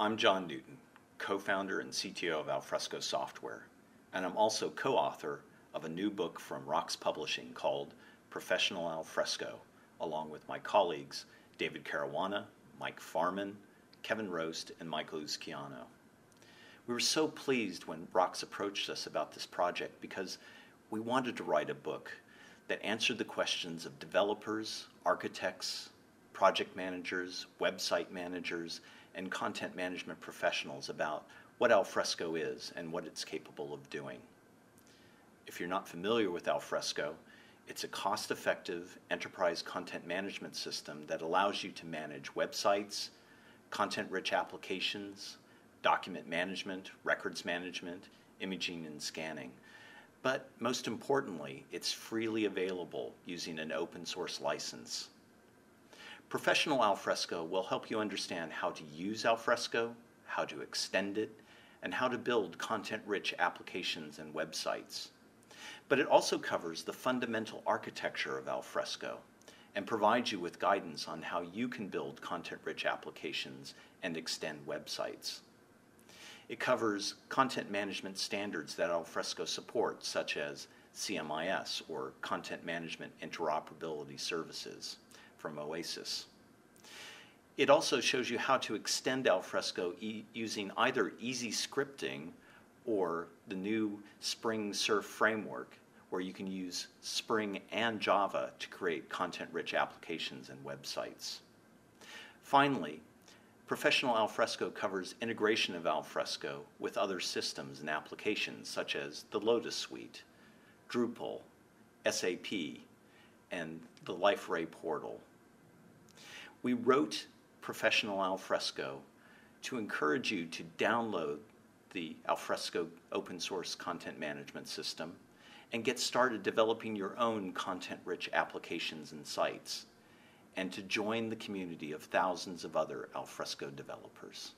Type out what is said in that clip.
I'm John Newton, co-founder and CTO of Alfresco Software, and I'm also co-author of a new book from Wrox Publishing called Professional Alfresco, along with my colleagues David Caruana, Mike Farman, Kevin Roast, and Michael Uzquiano. We were so pleased when Wrox approached us about this project because we wanted to write a book that answered the questions of developers, architects, project managers, website managers, and content management professionals about what Alfresco is and what it's capable of doing. If you're not familiar with Alfresco, it's a cost-effective enterprise content management system that allows you to manage websites, content-rich applications, document management, records management, imaging and scanning. But most importantly, it's freely available using an open source license. Professional Alfresco will help you understand how to use Alfresco, how to extend it, and how to build content-rich applications and websites. But it also covers the fundamental architecture of Alfresco and provides you with guidance on how you can build content-rich applications and extend websites. It covers content management standards that Alfresco supports, such as CMIS, or Content Management Interoperability Services from Oasis. It also shows you how to extend Alfresco e using either easy scripting or the new Spring Surf framework, where you can use Spring and Java to create content-rich applications and websites. Finally, Professional Alfresco covers integration of Alfresco with other systems and applications such as the Lotus Suite, Drupal, SAP, and the Liferay portal. We wrote Professional Alfresco to encourage you to download the Alfresco open source content management system and get started developing your own content-rich applications and sites, and to join the community of thousands of other Alfresco developers.